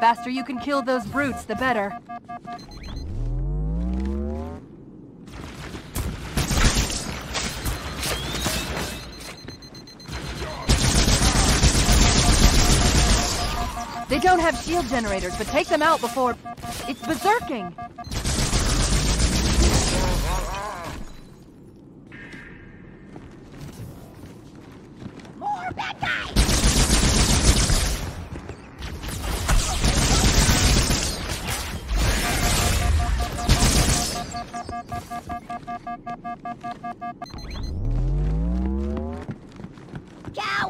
faster you can kill those brutes, the better. They don't have shield generators, but take them out before... It's berserking!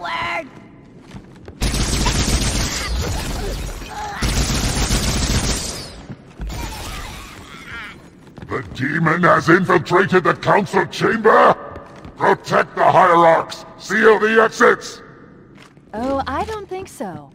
Coward! The demon has infiltrated the council chamber! Protect the hierarchs! Seal the exits! Oh, I don't think so.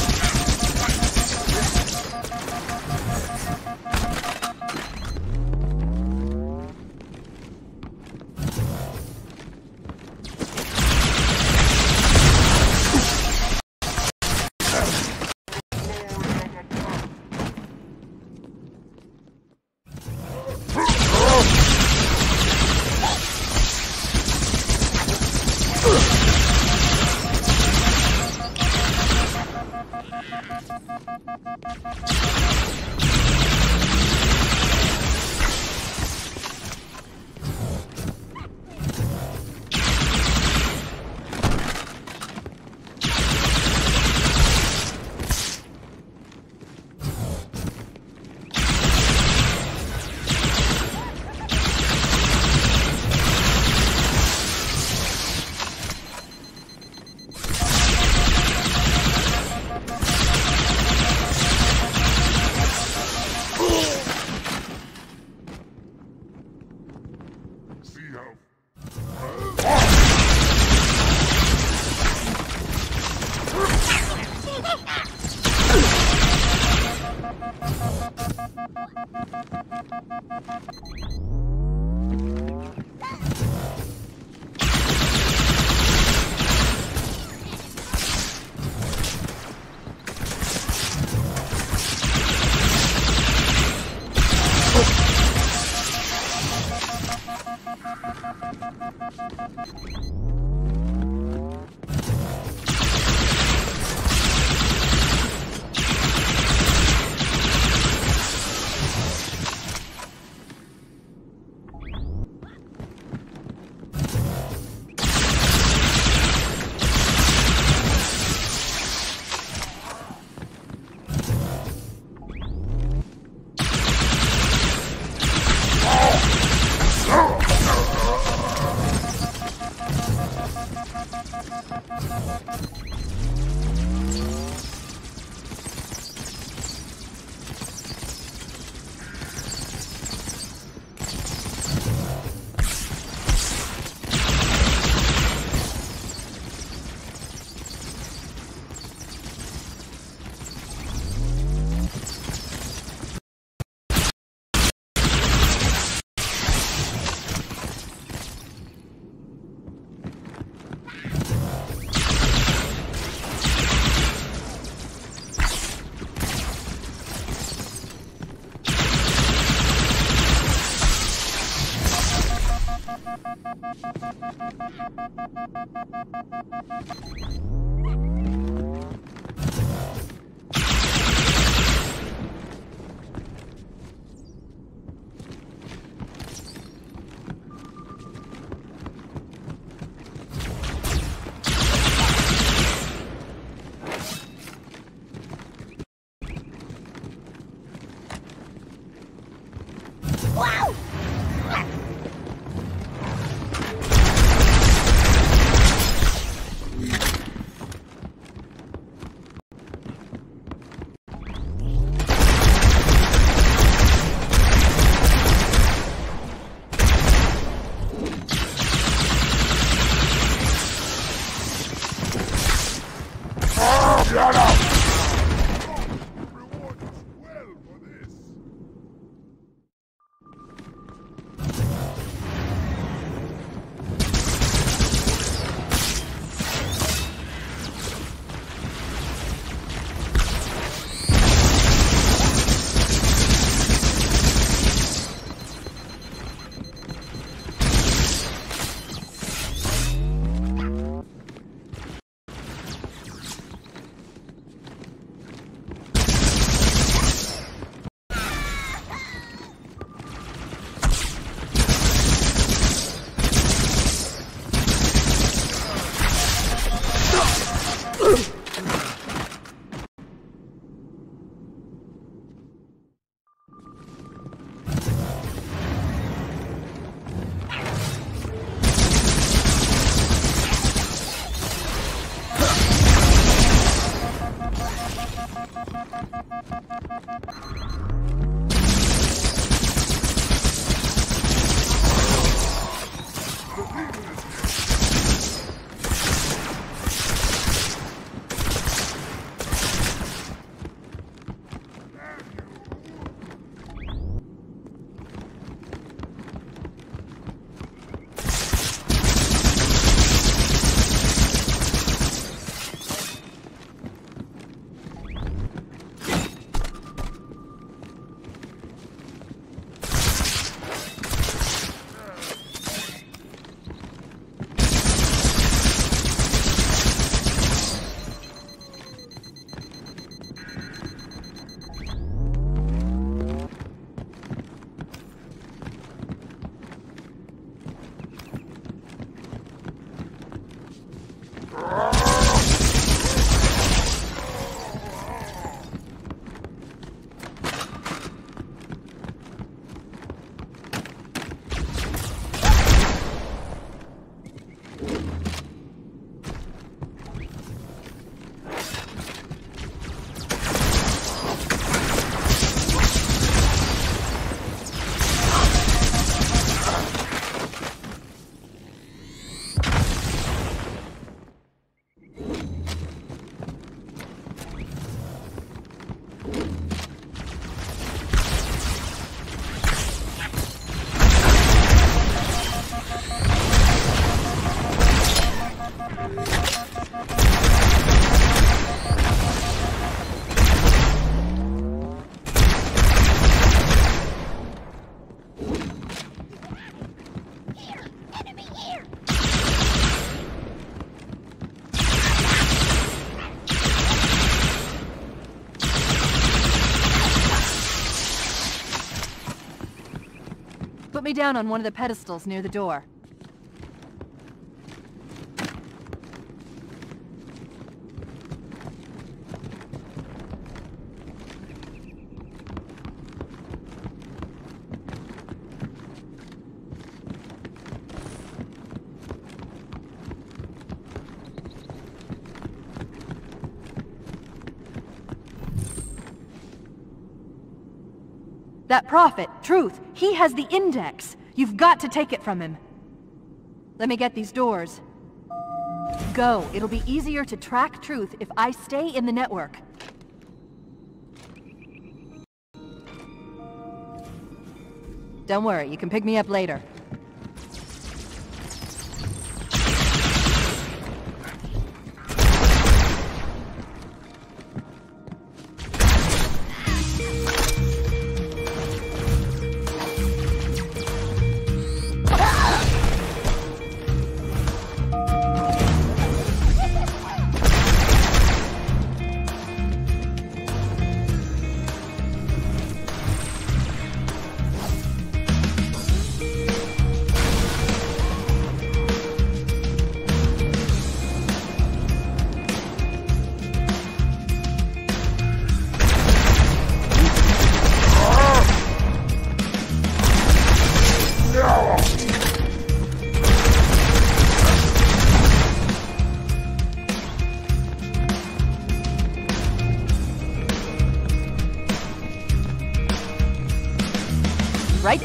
Thank you. Thank you. Down on one of the pedestals near the door. That prophet, Truth, he has the index. You've got to take it from him. Let me get these doors. Go. It'll be easier to track Truth if I stay in the network. Don't worry, you can pick me up later.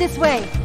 This way.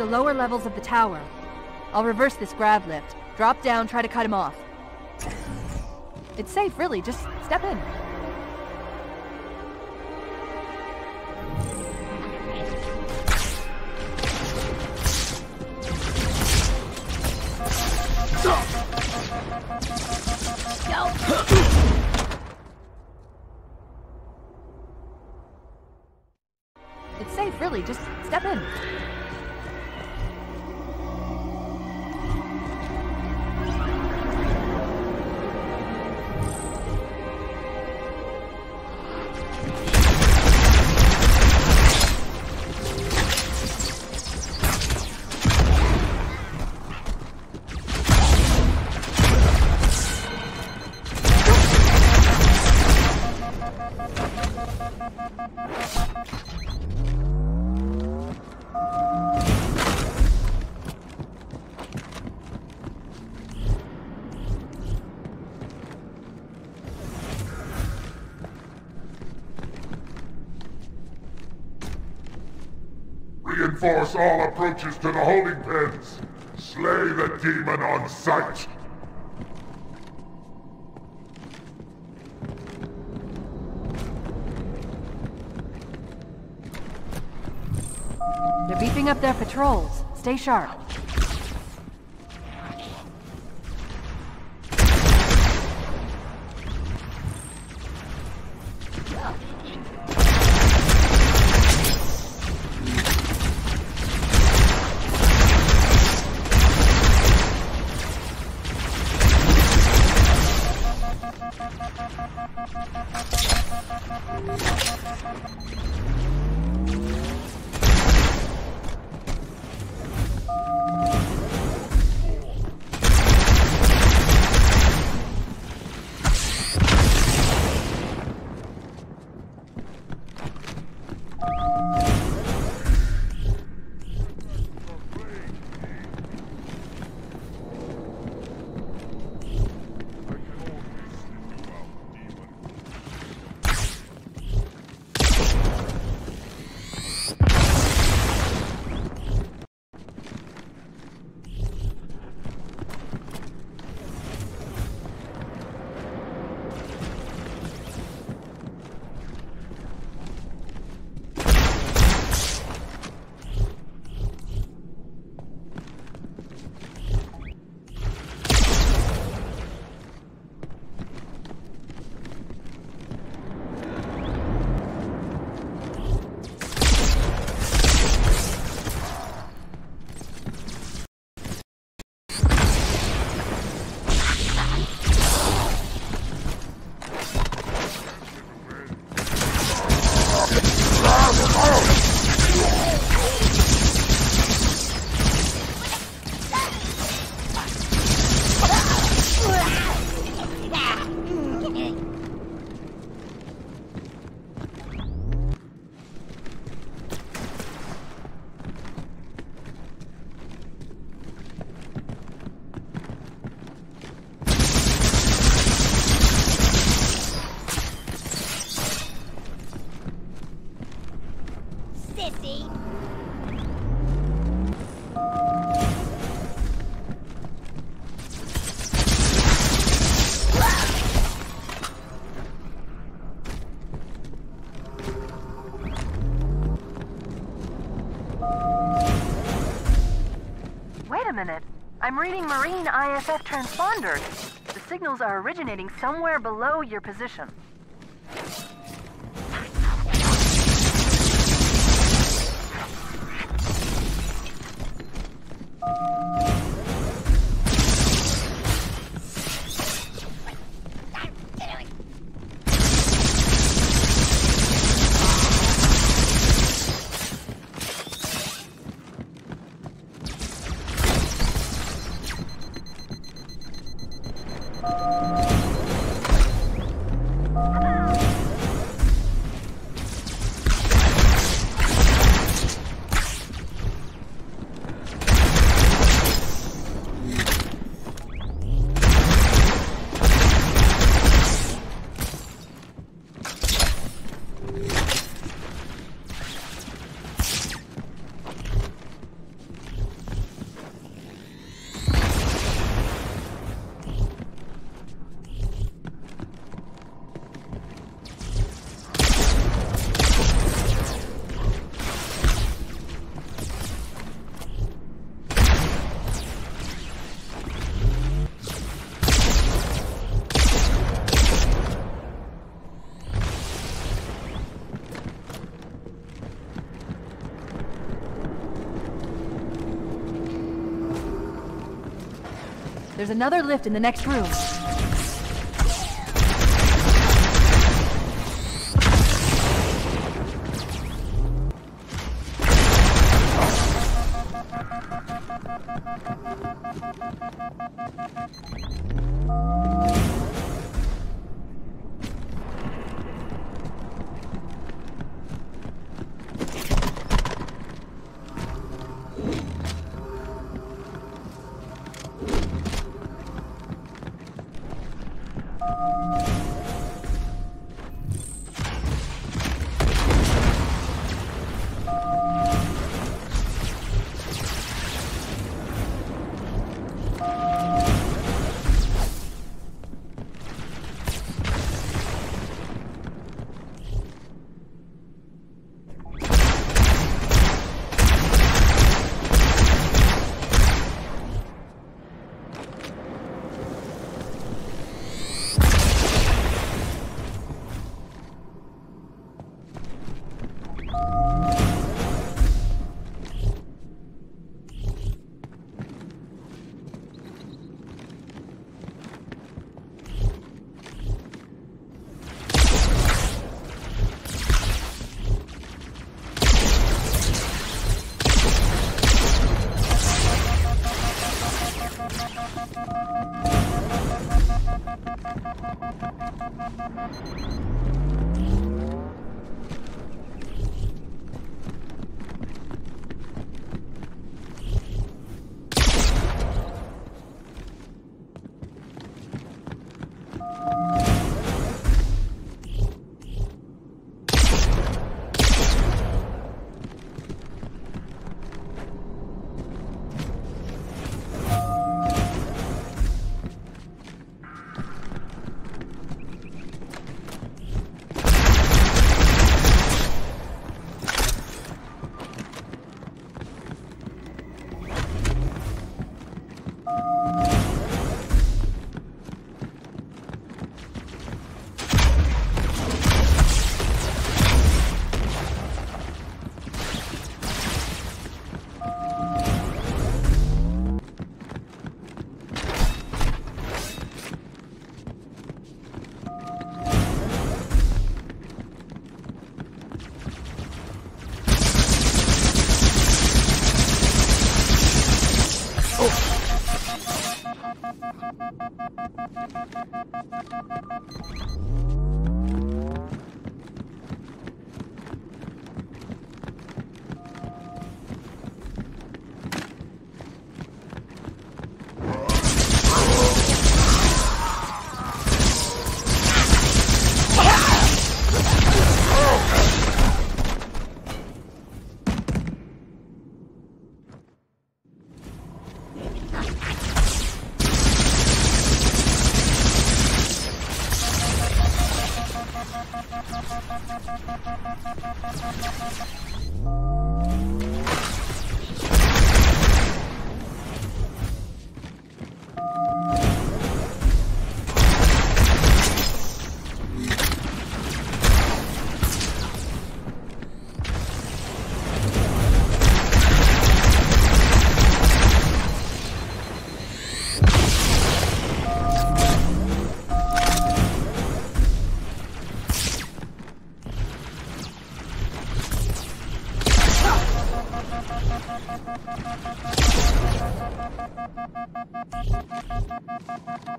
The lower levels of the tower. I'll reverse this grav lift. Drop down, try to cut him off. It's safe, really. Just step in. Reinforce all approaches to the holding pens. Slay the demon on sight. They're beefing up their patrols. Stay sharp. I'm reading Marine IFF transponders. The signals are originating somewhere below your position. There's another lift in the next room. Música Scared, demon?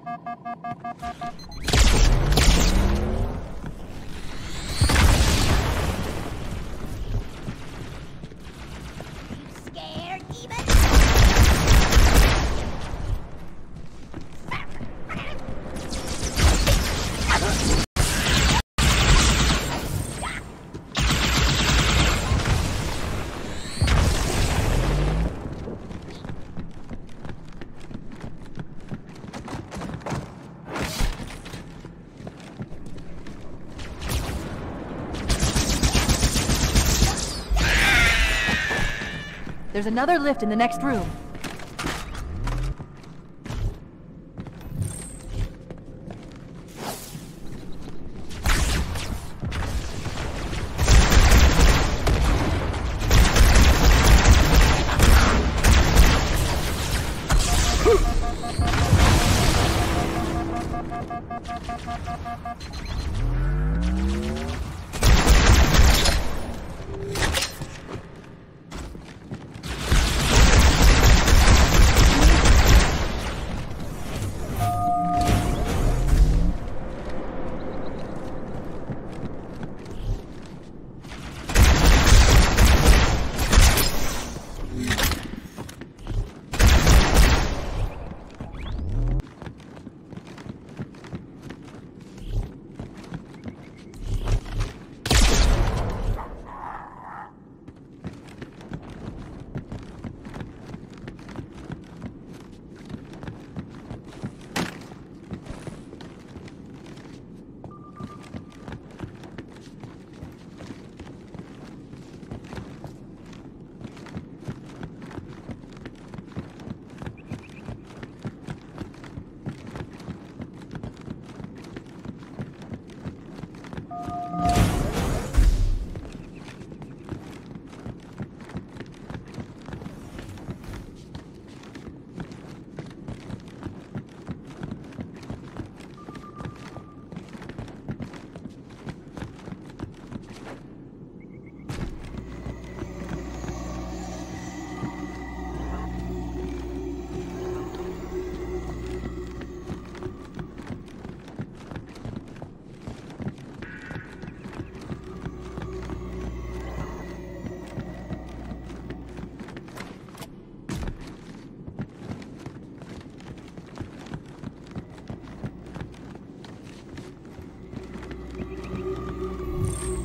There's another lift in the next room.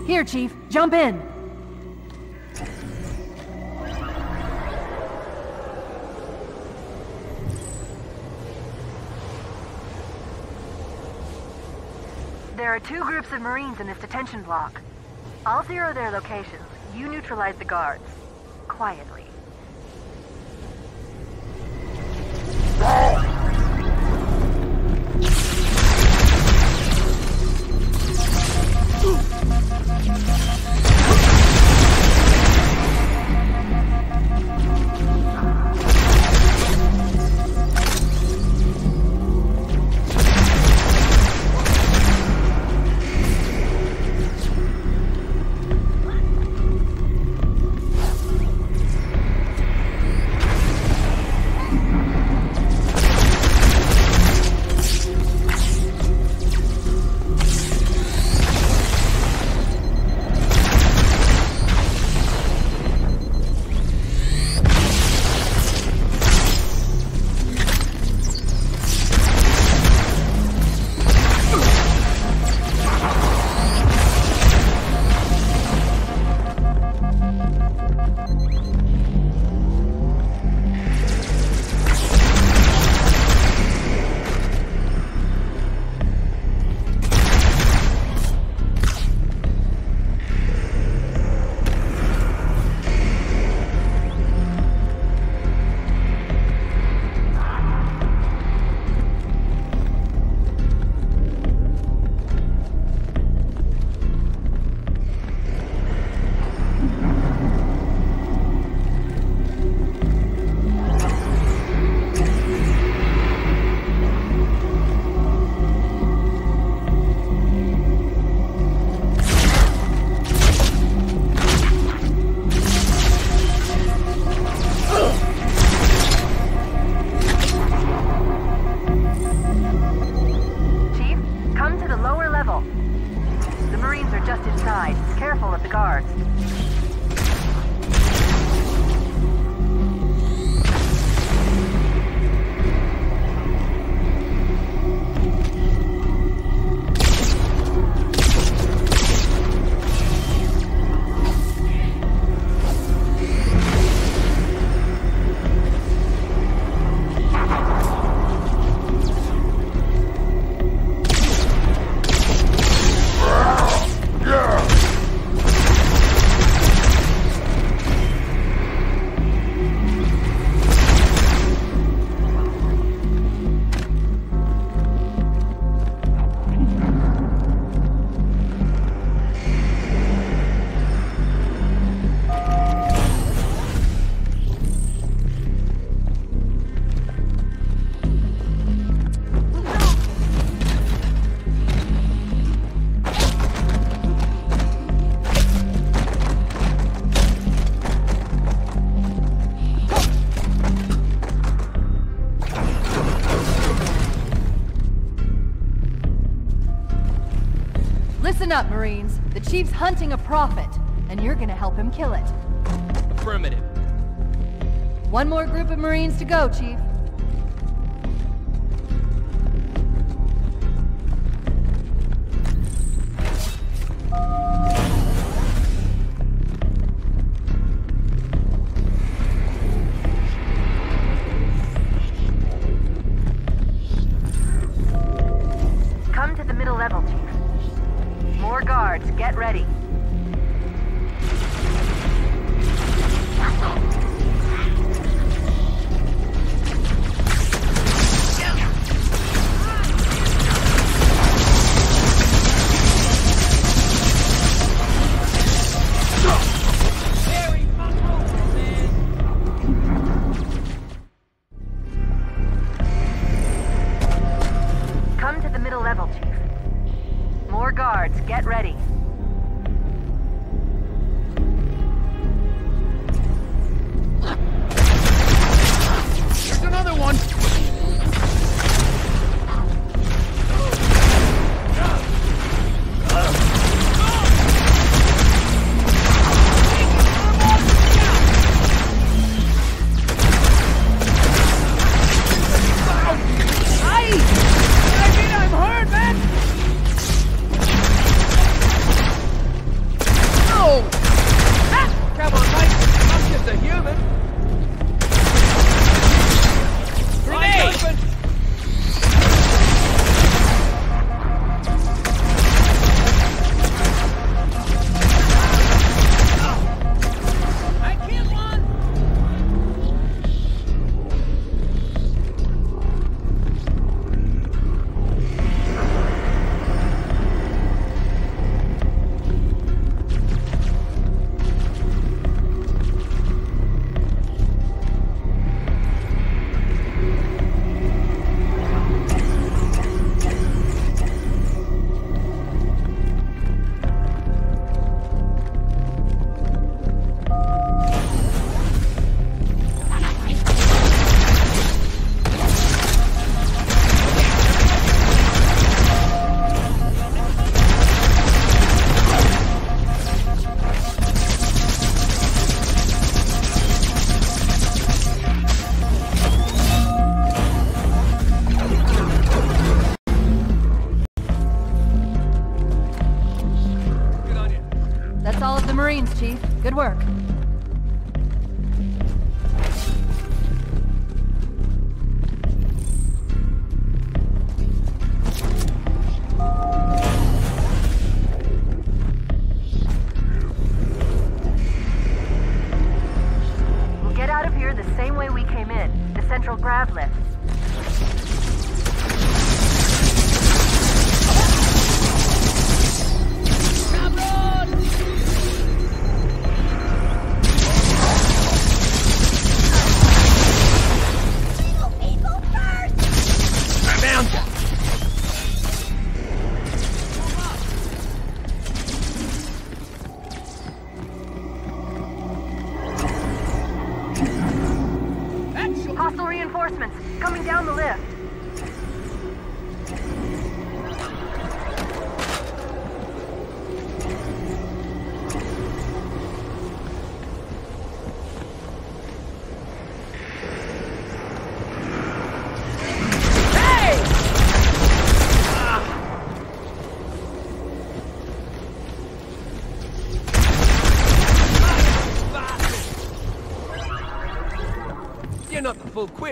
Here, Chief, jump in. There are two groups of Marines in this detention block. I'll zero their locations. You neutralize the guards. Quietly. chief's hunting a prophet, and you're gonna help him kill it. Affirmative. One more group of marines to go, chief.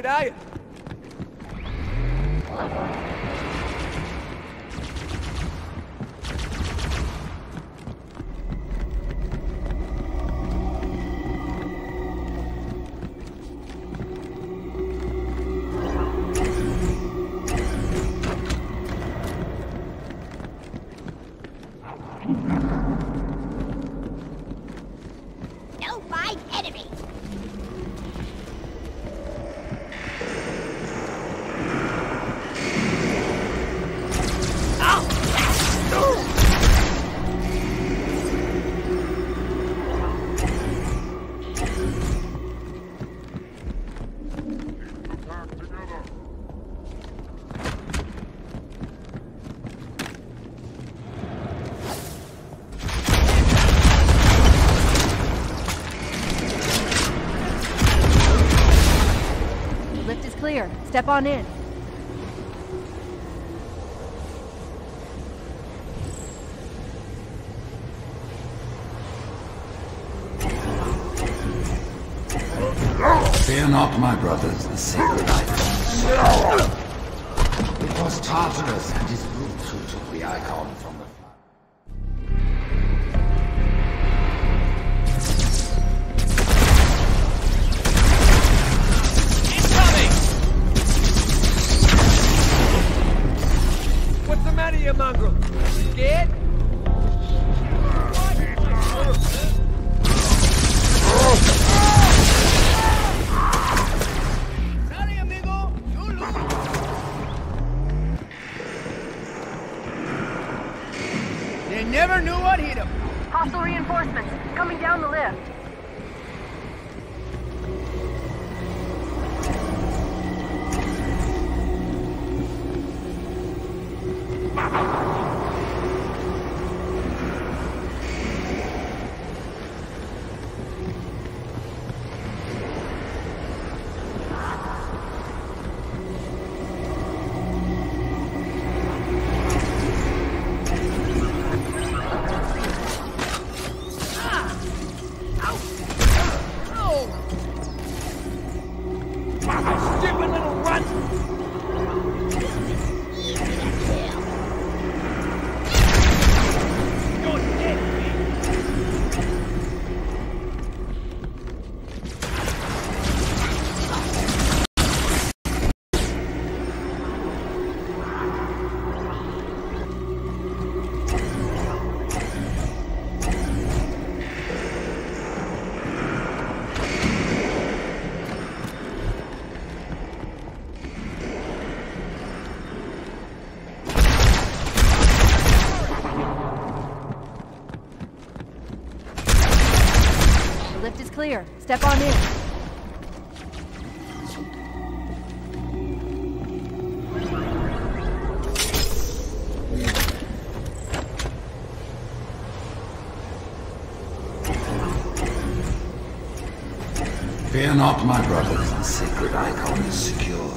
The are? Clear. Step on in. Fear not, my brothers, the sacred icon. It was Tartarus and his brutes who took the icon from Step on in. Fear not, my brothers, the sacred icon is secure.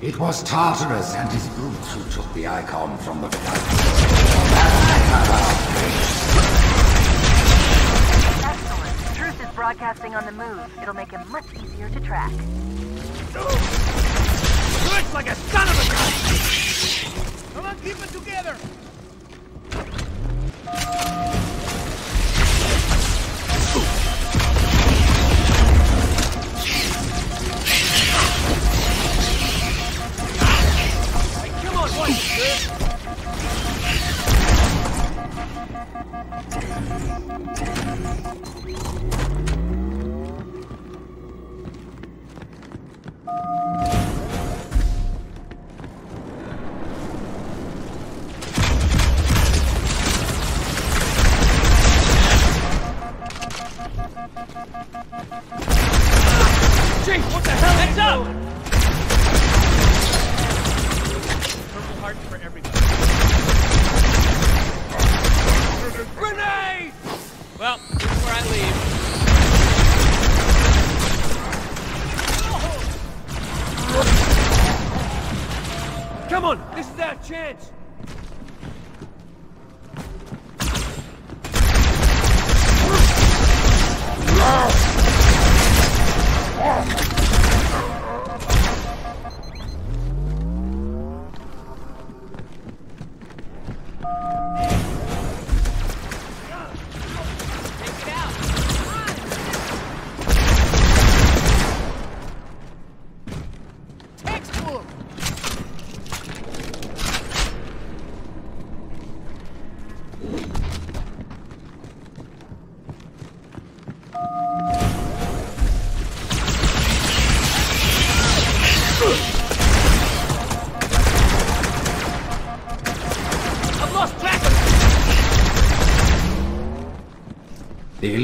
It was Tartarus and his brutes who took the icon from the... Excellent. Truth is broadcasting on the move. It'll make him much easier to track. Looks like a son of a gun! Come on, keep it together!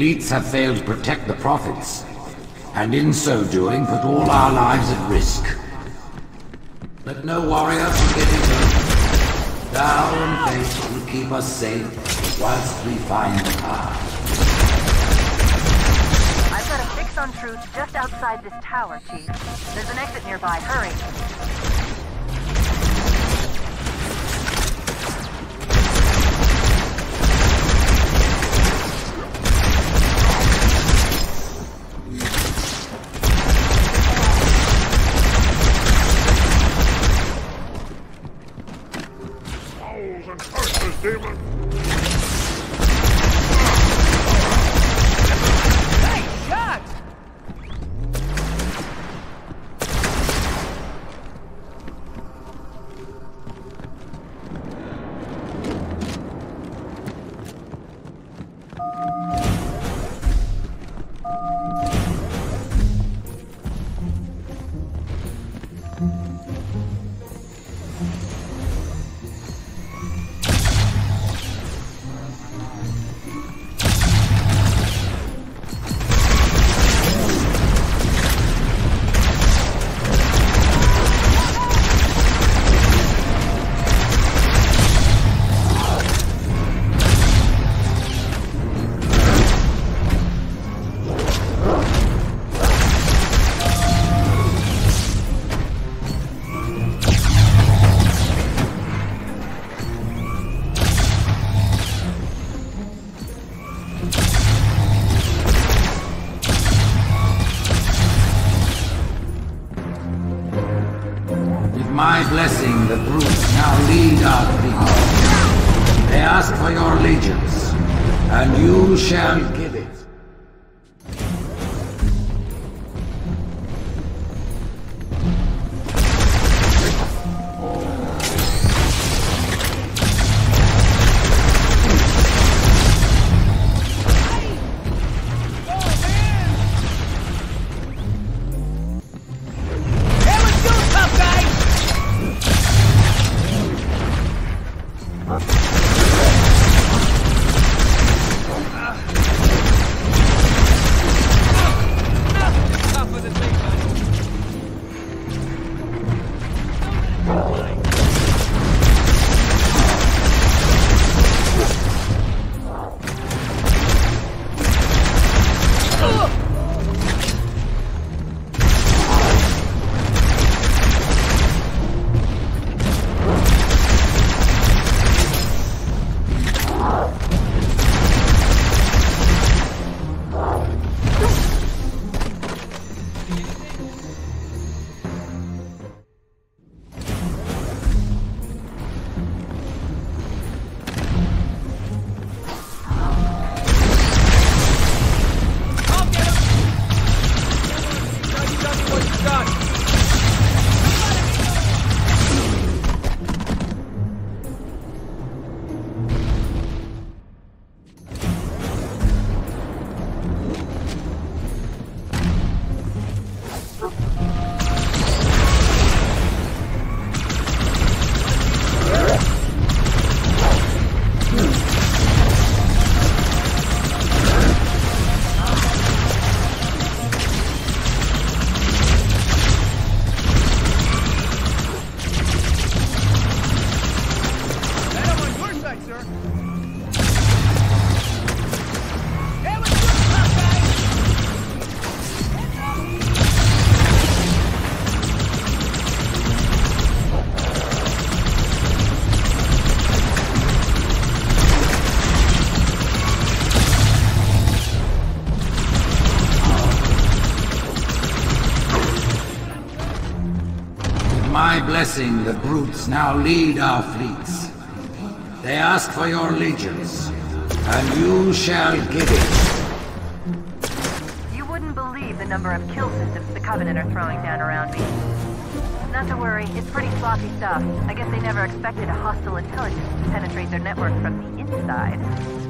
Elites have failed to protect the prophets, and in so doing put all our lives at risk. Let no warrior forget it. Thou and faith will keep us safe whilst we find the path. I've got a fix on truth just outside this tower, Chief. There's an exit nearby. Hurry. The brutes now lead our fleets. They ask for your allegiance, and you shall give it. You wouldn't believe the number of kill systems the Covenant are throwing down around me. Not to worry, it's pretty sloppy stuff. I guess they never expected a hostile intelligence to penetrate their network from the inside.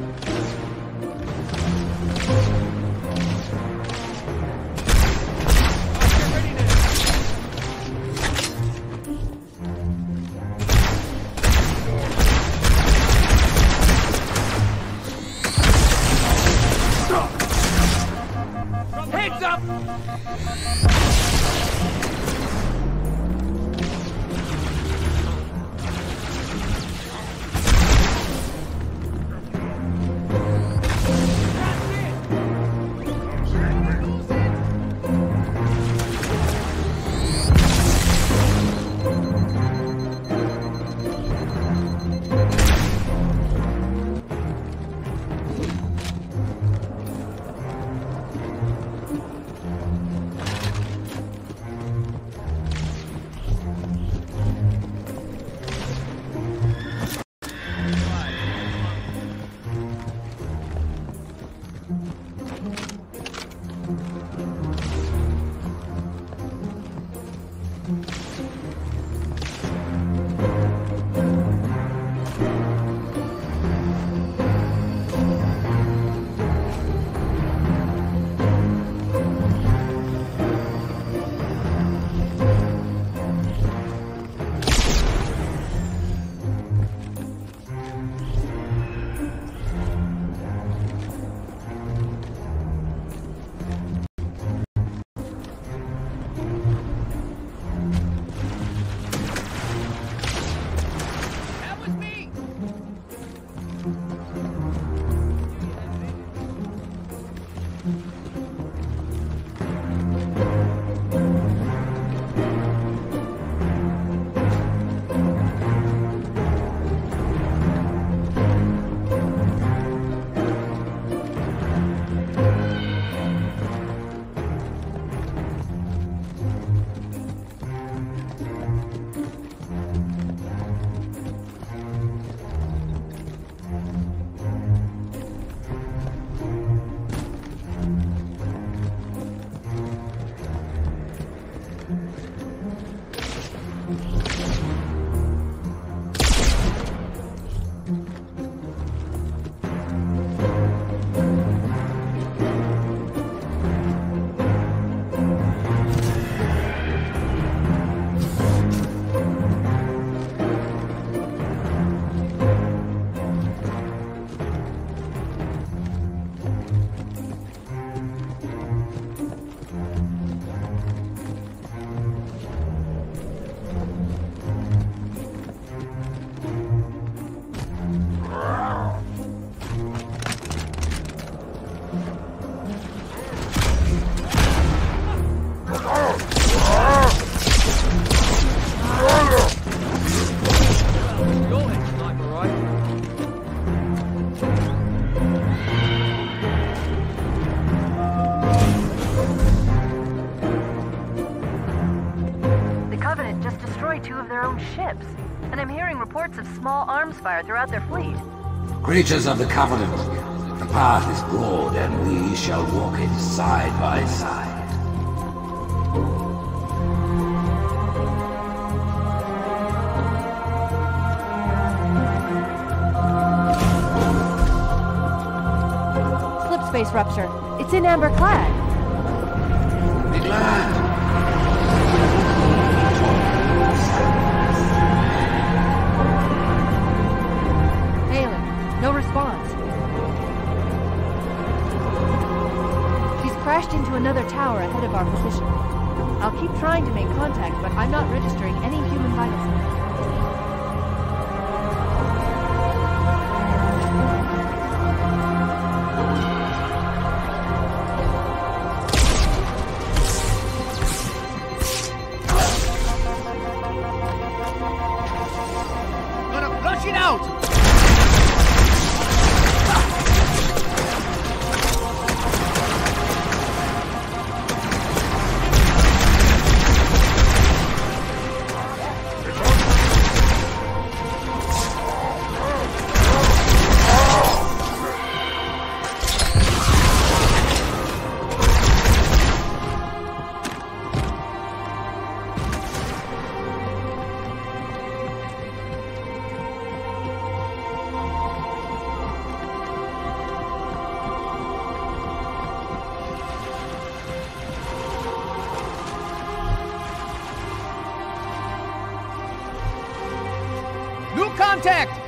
Small throughout their fleet. Creatures of the Covenant, the path is broad and we shall walk it side by side. Slip space rupture. It's in Amber Clad. Another tower ahead of our position. I'll keep trying to make contact, but I'm not registering any human vital signs. Contact!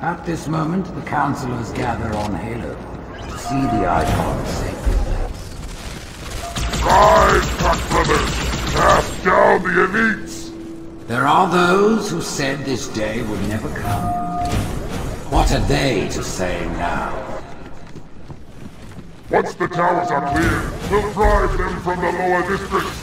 At this moment, the councillors gather on Halo to see the icon's sacred place. Rise, Brothers! Cast down the elites! There are those who said this day would never come. What are they to say now? Once the towers are cleared, we'll drive them from the lower districts!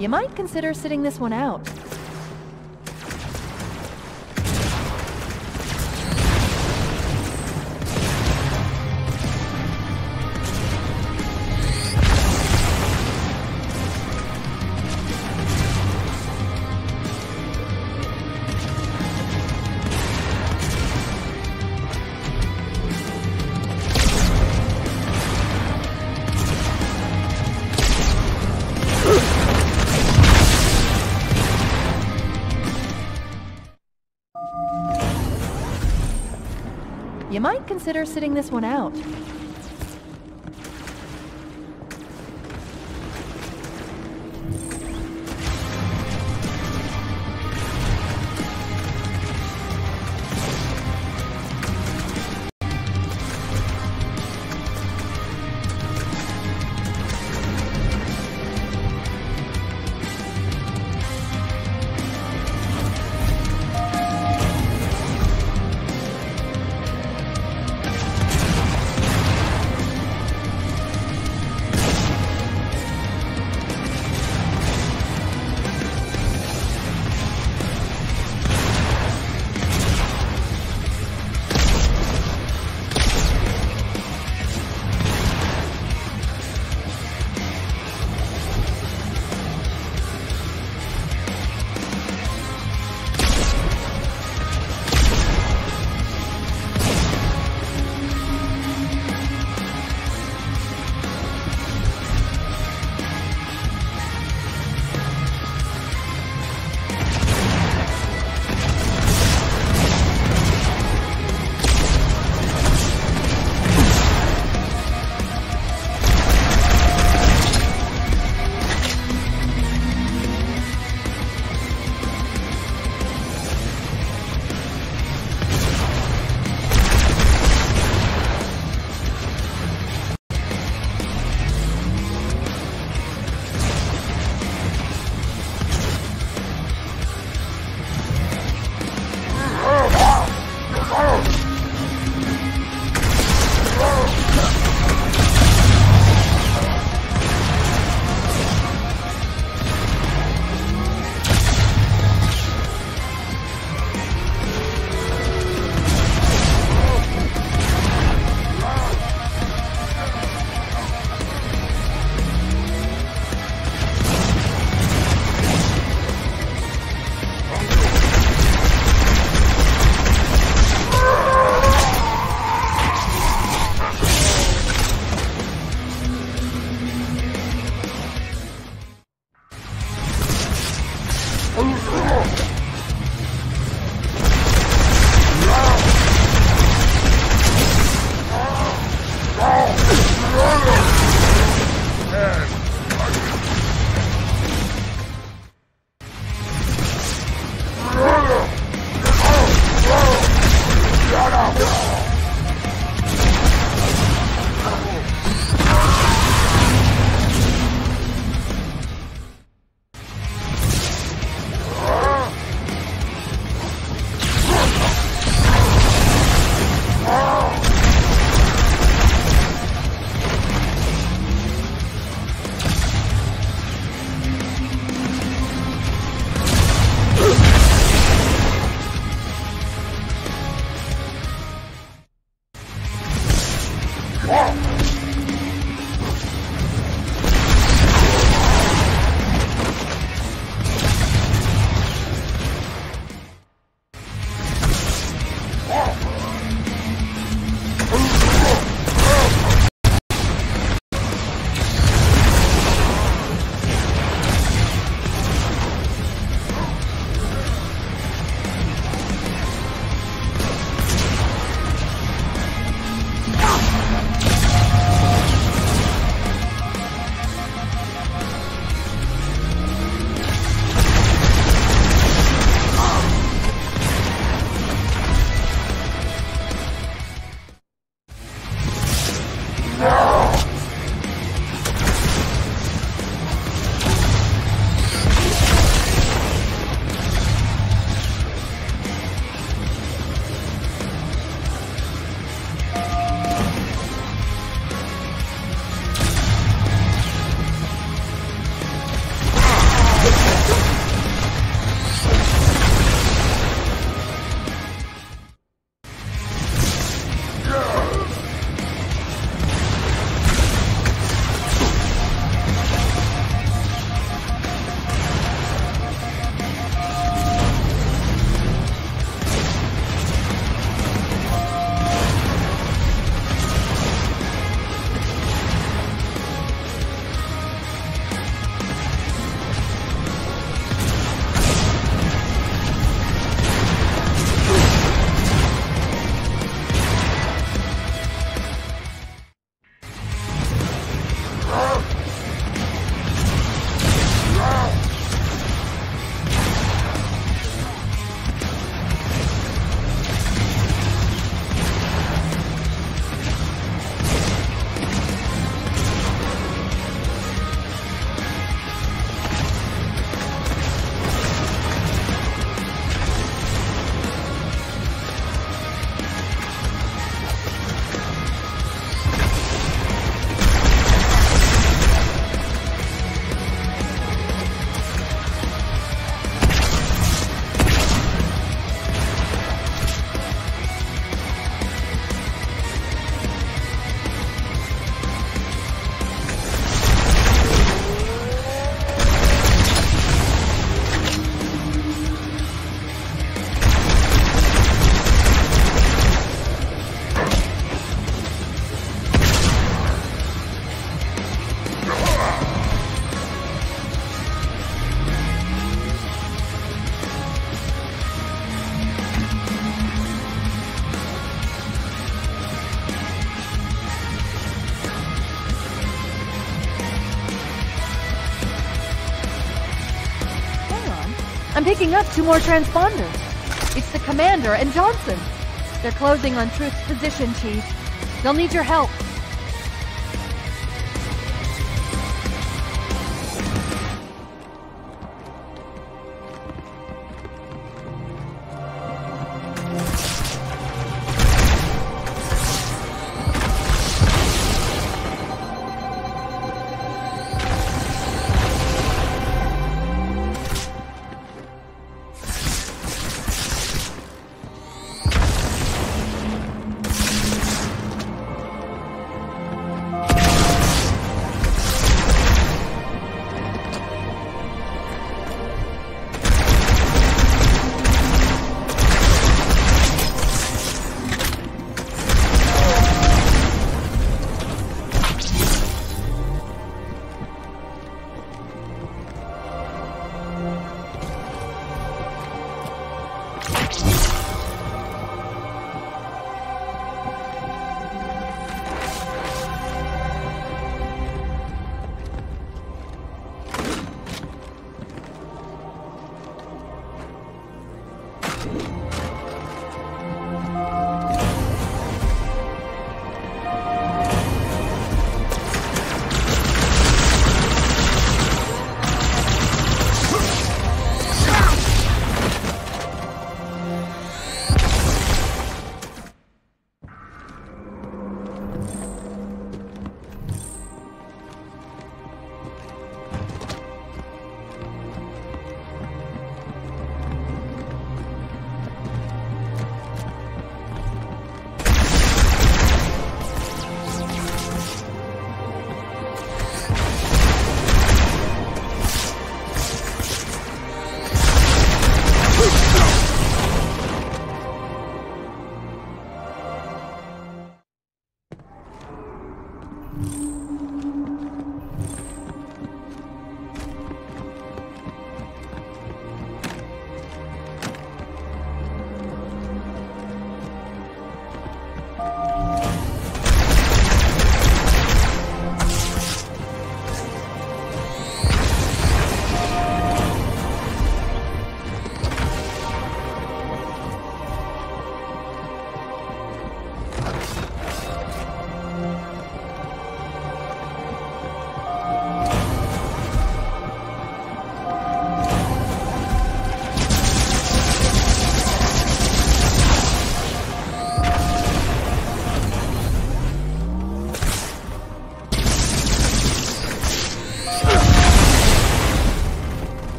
You might consider sitting this one out. Consider sitting this one out. Up two more transponders. It's the Commander and Johnson. They're closing on Truth's position, Chief. They'll need your help.